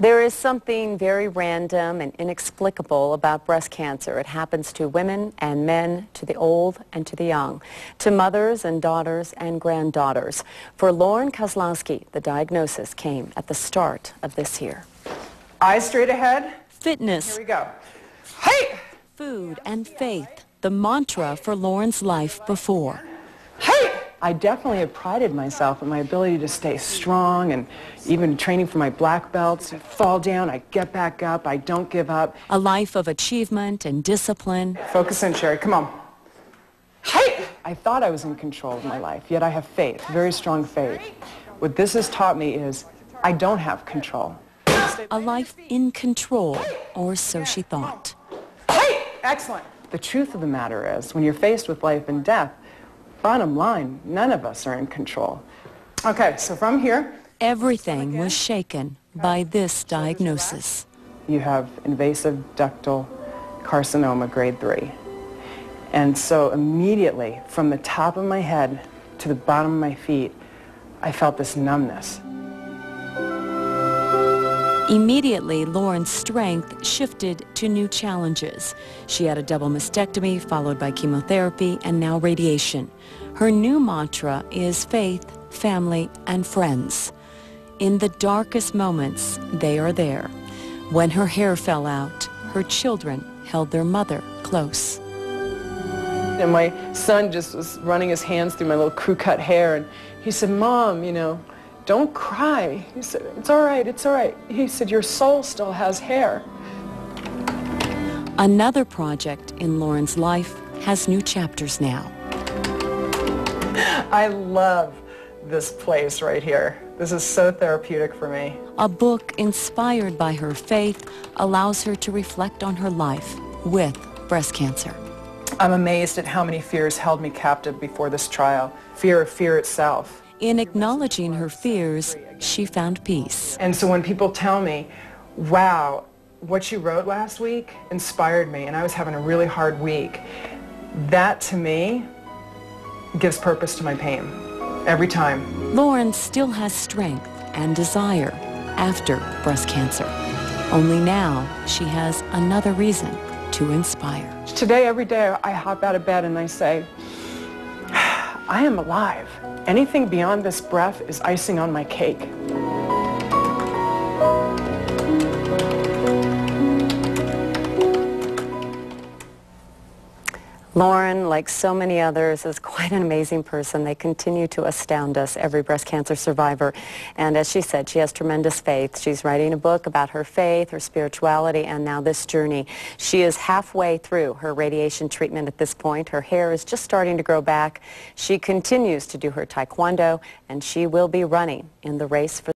There is something very random and inexplicable about breast cancer. It happens to women and men, to the old and to the young, to mothers and daughters and granddaughters. For Lauren Kozlowski, the diagnosis came at the start of this year. Eyes straight ahead. Fitness. Here we go. Hey! Food and faith, the mantra for Lauren's life before. Hey! I definitely have prided myself on my ability to stay strong and even training for my black belts. I fall down, I get back up, I don't give up. A life of achievement and discipline. Focus in, Sherry. Come on. Hey! I thought I was in control of my life, yet I have faith, very strong faith. What this has taught me is I don't have control. A life in control, or so she thought. Hey! Excellent. The truth of the matter is, when you're faced with life and death, bottom line, none of us are in control. Okay, so from here, Everything was shaken by this diagnosis. you have invasive ductal carcinoma grade 3. And so immediately, from the top of my head to the bottom of my feet, I felt this numbness. Immediately, Lauren's strength shifted to new challenges. She had a double mastectomy followed by chemotherapy and now radiation. Her new mantra is faith, family, and friends. In the darkest moments, they are there. When her hair fell out, her children held their mother close. And my son just was running his hands through my little crew cut hair and he said, Mom, you know, don't cry. He said, it's all right, it's all right. He said, your soul still has hair. Another project in Lauren's life has new chapters now. I love this place right here. This is so therapeutic for me. A book inspired by her faith allows her to reflect on her life with breast cancer. I'm amazed at how many fears held me captive before this trial. Fear of fear itself. In acknowledging her fears, she found peace. And so when people tell me, wow, what you wrote last week inspired me and I was having a really hard week, that to me gives purpose to my pain every time. Lauren still has strength and desire after breast cancer. Only now she has another reason to inspire. Today, every day, I hop out of bed and I say, I am alive. Anything beyond this breath is icing on my cake. Lauren, like so many others, is quite an amazing person. They continue to astound us, every breast cancer survivor. And as she said, she has tremendous faith. She's writing a book about her faith, her spirituality, and now this journey. She is halfway through her radiation treatment at this point. Her hair is just starting to grow back. She continues to do her taekwondo, and she will be running in the race for